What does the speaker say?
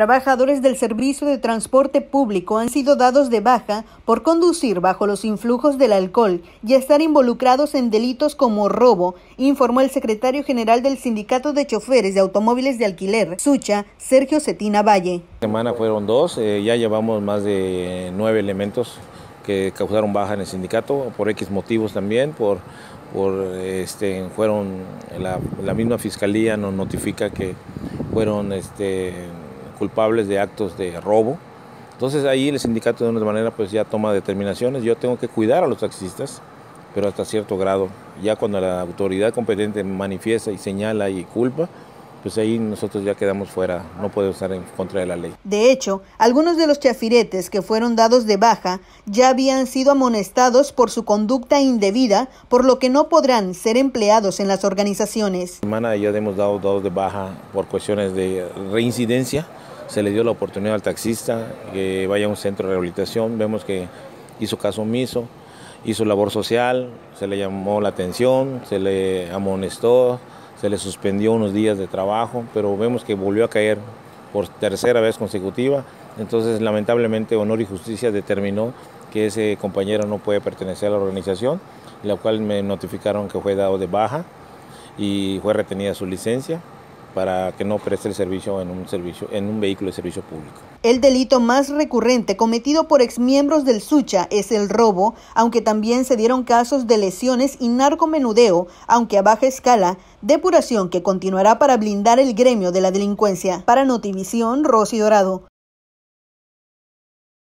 trabajadores del Servicio de Transporte Público han sido dados de baja por conducir bajo los influjos del alcohol y estar involucrados en delitos como robo, informó el secretario general del Sindicato de Choferes de Automóviles de Alquiler, Sucha, Sergio Cetina Valle. La semana fueron dos, eh, ya llevamos más de nueve elementos que causaron baja en el sindicato, por X motivos también, por, por este, fueron, la, la misma fiscalía nos notifica que fueron este, culpables de actos de robo. Entonces ahí el sindicato de una manera pues ya toma determinaciones. Yo tengo que cuidar a los taxistas, pero hasta cierto grado. Ya cuando la autoridad competente manifiesta y señala y culpa, pues ahí nosotros ya quedamos fuera, no podemos estar en contra de la ley. De hecho, algunos de los chafiretes que fueron dados de baja ya habían sido amonestados por su conducta indebida, por lo que no podrán ser empleados en las organizaciones. Semana ya hemos dado dados de baja por cuestiones de reincidencia, se le dio la oportunidad al taxista que vaya a un centro de rehabilitación, vemos que hizo caso omiso, hizo labor social, se le llamó la atención, se le amonestó, se le suspendió unos días de trabajo, pero vemos que volvió a caer por tercera vez consecutiva. Entonces, lamentablemente, Honor y Justicia determinó que ese compañero no puede pertenecer a la organización, la cual me notificaron que fue dado de baja y fue retenida su licencia para que no preste el servicio en un servicio en un vehículo de servicio público. El delito más recurrente cometido por exmiembros del Sucha es el robo, aunque también se dieron casos de lesiones y narcomenudeo, aunque a baja escala, depuración que continuará para blindar el gremio de la delincuencia. Para Notivisión, Rosy Dorado.